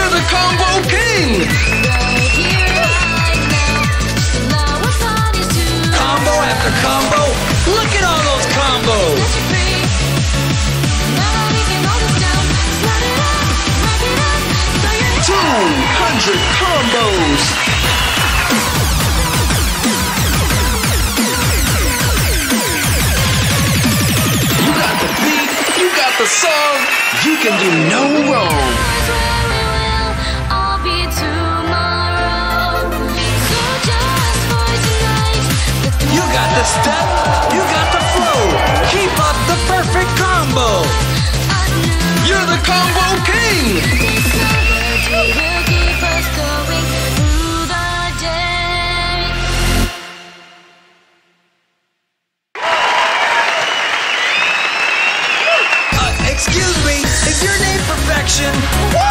You're the combo king. Combo after combo. Look at all those combos. Two hundred combos. You got the beat. You got the song. You can do no wrong. Step. You got the flow. Keep up the perfect combo. You're the combo king. Uh, excuse me, is your name Perfection?